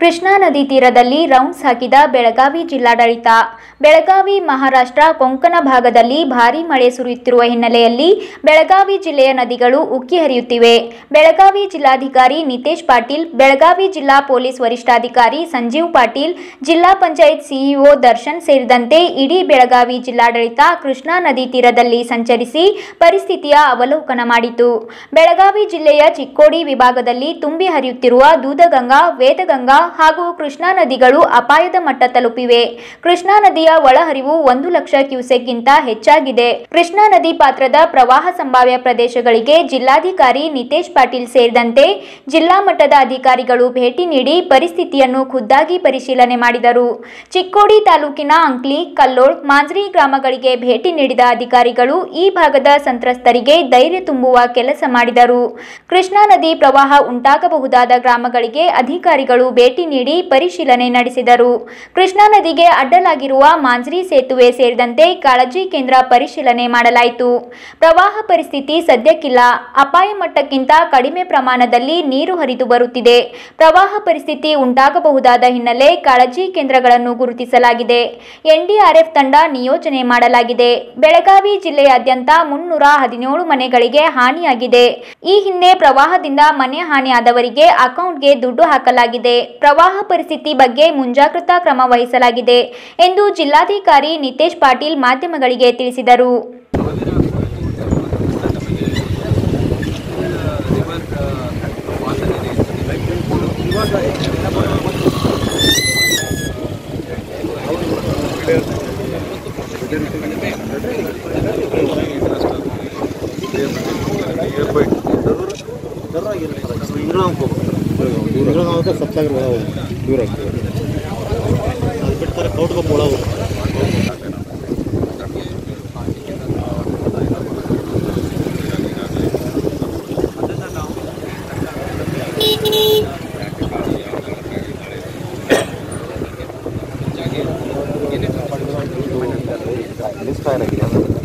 ಕೃಷ್ಣಾ ನದಿ ತೀರದಲ್ಲಿ ರೌಂಡ್ಸ್ ಹಾಕಿದ ಬೆಳಗಾವಿ ಜಿಲ್ಲಾಡಳಿತ. ಬೆಳಗಾವಿ, ಮಹಾರಾಷ್ಟ್ರ, ಕೊಂಕಣ ಭಾಗದಲ್ಲಿ ಭಾರೀ ಮಳೆ ಸುರಿಯುತ್ತಿರುವ ಹಿನ್ನೆಲೆಯಲ್ಲಿ ಬೆಳಗಾವಿ ಜಿಲ್ಲೆಯ ನದಿಗಳು ಉಕ್ಕಿ ಹರಿಯುತ್ತಿವೆ. ಬೆಳಗಾವಿ ಜಿಲ್ಲಾಧಿಕಾರಿ ನಿತೇಶ್ ಪಾಟೀಲ್, ಬೆಳಗಾವಿ ಜಿಲ್ಲಾ ಪೊಲೀಸ್ ವರಿಷ್ಠಾಧಿಕಾರಿ ಸಂಜೀವ್ ಪಾಟೀಲ್, ಜಿಲ್ಲಾ ಪಂಚಾಯತ್ ಸಿಇಒ ದರ್ಶನ್ ಸೇರಿದಂತೆ ಇಡೀ ಬೆಳಗಾವಿ ಜಿಲ್ಲಾಡಳಿತ ಕೃಷ್ಣಾ ನದಿ ತೀರದಲ್ಲಿ ಸಂಚರಿಸಿ ಪರಿಸ್ಥಿತಿಯ ಅವಲೋಕನ ಮಾಡಿತು. ಬೆಳಗಾವಿ ಜಿಲ್ಲೆಯ ಚಿಕ್ಕೋಡಿ ವಿಭಾಗದಲ್ಲಿ ತುಂಬಿ ಹರಿಯುತ್ತಿರುವ ದೂದಗಂಗಾ, ವೇದಗಂಗಾ ಹಾಗೂ ಕೃಷ್ಣಾ ನದಿಗಳು ಅಪಾಯದ ಮಟ್ಟ ತಲುಪಿವೆ. ಕೃಷ್ಣಾ ನದಿಯ ಒಳಹರಿವು ಒಂದು ಲಕ್ಷ ಕ್ಯೂಸೆಕ್ಗಿಂತ ಹೆಚ್ಚಾಗಿದೆ. ಕೃಷ್ಣಾ ನದಿ ಪಾತ್ರದ ಪ್ರವಾಹ ಸಂಭಾವ್ಯ ಪ್ರದೇಶಗಳಿಗೆ ಜಿಲ್ಲಾಧಿಕಾರಿ ನಿತೇಶ್ ಪಾಟೀಲ್ ಸೇರಿದಂತೆ ಜಿಲ್ಲಾ ಮಟ್ಟದ ಅಧಿಕಾರಿಗಳು ಭೇಟಿ ನೀಡಿ ಪರಿಸ್ಥಿತಿಯನ್ನು ಖುದ್ದಾಗಿ ಪರಿಶೀಲನೆ ಮಾಡಿದರು. ಚಿಕ್ಕೋಡಿ ತಾಲೂಕಿನ ಅಂಕ್ಲಿ, ಕಲ್ಲೋಳ್, ಮಾಂಜ್ರಿ ಗ್ರಾಮಗಳಿಗೆ ಭೇಟಿ ನೀಡಿದ ಅಧಿಕಾರಿಗಳು ಈ ಭಾಗದ ಸಂತ್ರಸ್ತರಿಗೆ ಧೈರ್ಯ ತುಂಬುವ ಕೆಲಸ ಮಾಡಿದರು. ಕೃಷ್ಣಾ ನದಿ ಪ್ರವಾಹ ಉಂಟಾಗಬಹುದಾದ ಗ್ರಾಮಗಳಿಗೆ ಅಧಿಕಾರಿಗಳು ಭೇಟಿ ನೀಡಿ ಪರಿಶೀಲನೆ ನಡೆಸಿದರು. ಕೃಷ್ಣಾ ನದಿಗೆ ಅಡ್ಡಲಾಗಿರುವ ಮಾಂಜ್ರಿ ಸೇತುವೆ ಸೇರಿದಂತೆ ಕಾಳಜಿ ಕೇಂದ್ರ ಪರಿಶೀಲನೆ ಮಾಡಲಾಯಿತು. ಪ್ರವಾಹ ಪರಿಸ್ಥಿತಿ ಸದ್ಯಕ್ಕಿಲ್ಲ. ಅಪಾಯ ಮಟ್ಟಕ್ಕಿಂತ ಕಡಿಮೆ ಪ್ರಮಾಣದಲ್ಲಿ ನೀರು ಹರಿದು ಬರುತ್ತಿದೆ. ಪ್ರವಾಹ ಪರಿಸ್ಥಿತಿ ಉಂಟಾಗಬಹುದಾದ ಹಿನ್ನೆಲೆ ಕಾಳಜಿ ಕೇಂದ್ರಗಳನ್ನು ಗುರುತಿಸಲಾಗಿದೆ. ಎನ್ಡಿಆರ್ಎಫ್ ತಂಡ ನಿಯೋಜನೆ ಮಾಡಲಾಗಿದೆ. ಬೆಳಗಾವಿ ಜಿಲ್ಲೆಯಾದ್ಯಂತ ಮುನ್ನೂರ ಹದಿನೇಳು ಮನೆಗಳಿಗೆ ಹಾನಿಯಾಗಿದೆ. ಈ ಹಿಂದೆ ಪ್ರವಾಹದಿಂದ ಮನೆ ಹಾನಿಯಾದವರಿಗೆ ಅಕೌಂಟ್ಗೆ ದುಡ್ಡು ಹಾಕಲಾಗಿದೆ. ಪ್ರವಾಹ ಪರಿಸ್ಥಿತಿ ಬಗ್ಗೆ ಮುಂಜಾಗ್ರತಾ ಕ್ರಮ ವಹಿಸಲಾಗಿದೆ ಎಂದು ಜಿಲ್ಲಾಧಿಕಾರಿ ನಿತೇಶ್ ಪಾಟೀಲ್ ಮಾಧ್ಯಮಗಳಿಗೆ ತಿಳಿಸಿದರು. ದೂರ ಹೋದ ಸತ್ತಾಗ್ರ ಹೋದ ದೂರ ಆಗ್ತದೆ ಅದು ಬಿಡ್ತಾರೆ ಕೌಟ್ಕೊಂಡು ಒಳ ಹೋಗುತ್ತೆ ಮಿಸ್ ಫೈರ್ ಆಗಿದೆ